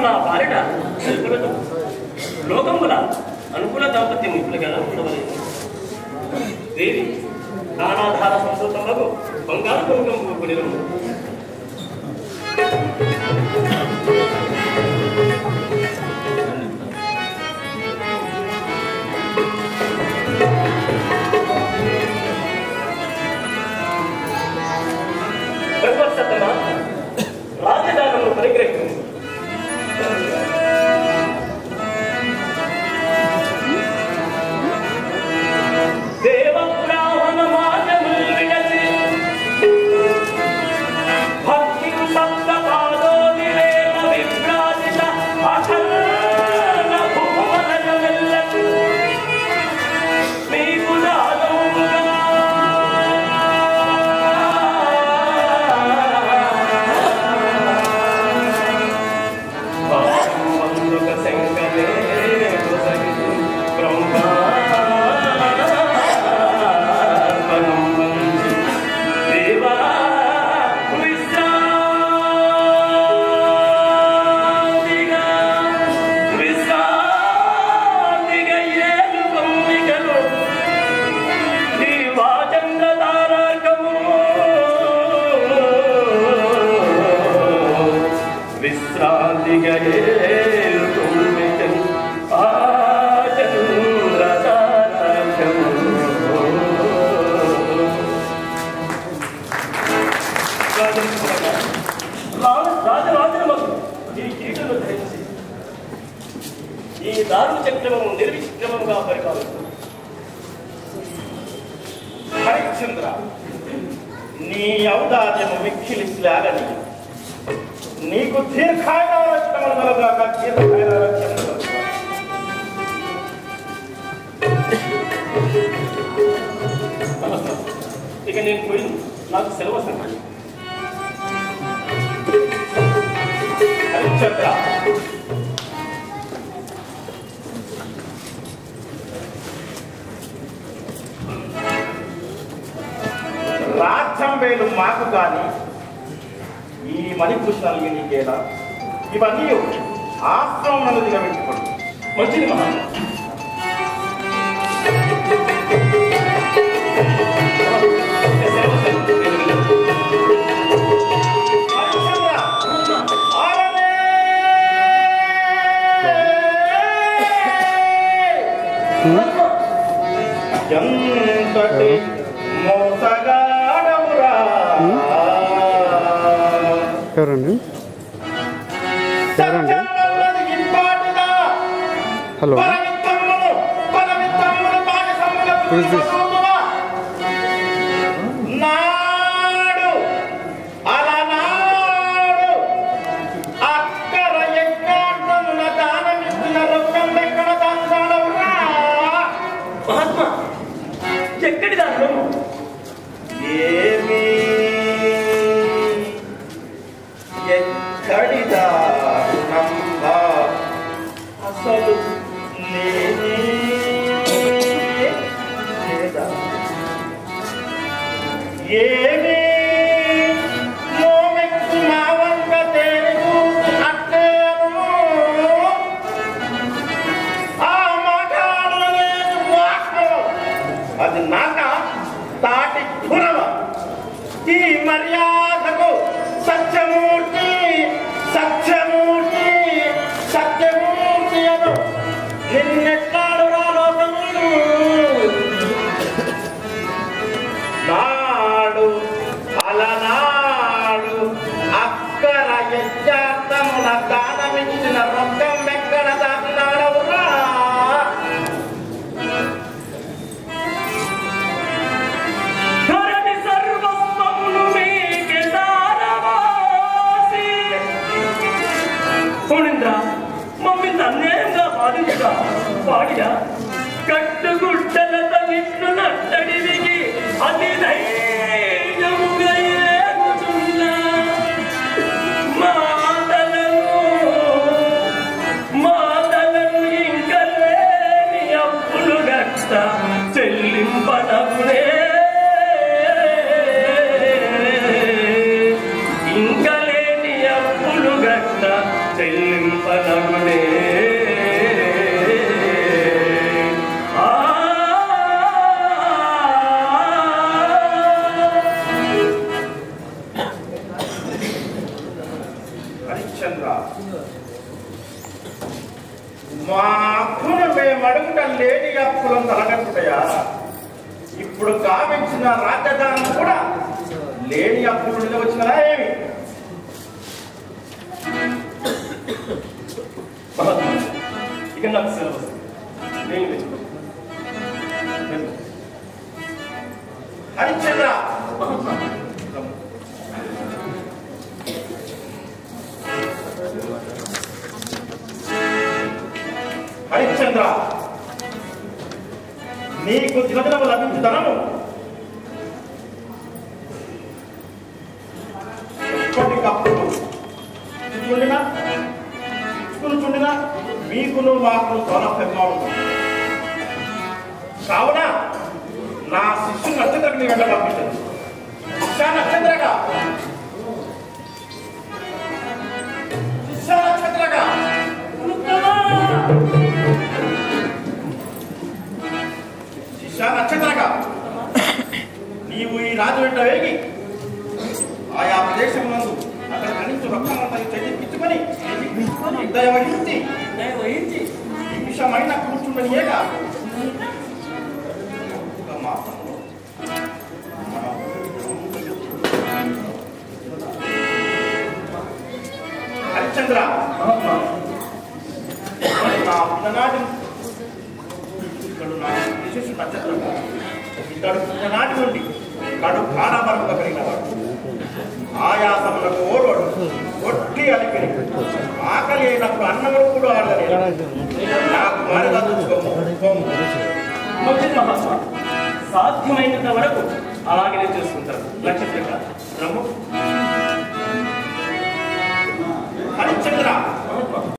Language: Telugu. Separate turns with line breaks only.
నా పాలిట శిల్పులతో లోకముల అనుకూల దాంపత్యం ఇప్పుడుగా ఉండవలేదు దేవి నానాధార సంతోషములకు బంగారు కుంకుమ కొనిరు ఈ కీటలు ధరించి ఈ దారు చక్రము నిర్విక్రమంగా పరిపాలిస్తుంది
హరిశ్చంద్ర నీ ఔదార్యము విక్షిలిస్లాగని నీకు దీర్ఘాయురక్షణములు
ఇక నేను పోయింది నాకు సెలవు సంఖ్య
రాజ్యం వేలు మాకు కానీ ఈ మణికృష్ణాలు నీకేలా? ఇవన్నీ ఆశ్రమం నన్ను దిగబెట్టుకోండి
మంచిది మహా.
ఆరనే! ఎంతటి మోసగాడవురా?
ఎవరండి? ఎవరండి హలో.
అది నాక తాటి పురవ ఈ మర్యాదకు సత్యమూర్తి
సత్య అన్యాయంగా బాధించగా వాడిగా కట్టుగుడ్డలతో నిన్ను అతి ధైర్యముగా ఏగుచున్నా మాటలను మాటలను ఇంక లేని అప్పులు గట్ట చెల్లింపనగునే. లేని అప్పులు గట్ట
హరిశ్చంద్ర. మా అప్పును మేము అడుగుట లేని అప్పులను తలగట్టుటయా? ఇప్పుడు కావించిన రాజధానం కూడా లేని అప్పులు నుండి ఏమి? మీకును మాకు సౌలభ్యంగా కావున నా శిష్యు నక్షత్రకు నీ వెంట పంపించదు శిష్య నక్షత్రగా శిష్య నక్షత్రగా శిష్య నక్షత్రగా నీవు ఈ రాజు వెంట వేగి ఆయా ప్రదేశం నందు అక్కడ కనించు దయవహించి
దయవహించి
ఈ విషమైన కూర్చుండని ఏక ఒక మాసంలో హరిచంద్ర
మహాత్మా
నా పుననాటి ఇతడు నా విశేష నక్షత్రం. ఇతడు పుననాటి నుండి కడు కారాబరంగా కలిగిన వాడు. ఆయాసములకు ఓడోడు ఒట్టి అలిపిరి. ఆకలి అయినప్పుడు అన్నములు కూడా ఆడలేదు నాకు
మరి సాధ్యమైనంత వరకు అలాగే చూసుకుంటారు నక్షత్ర రమ్ము.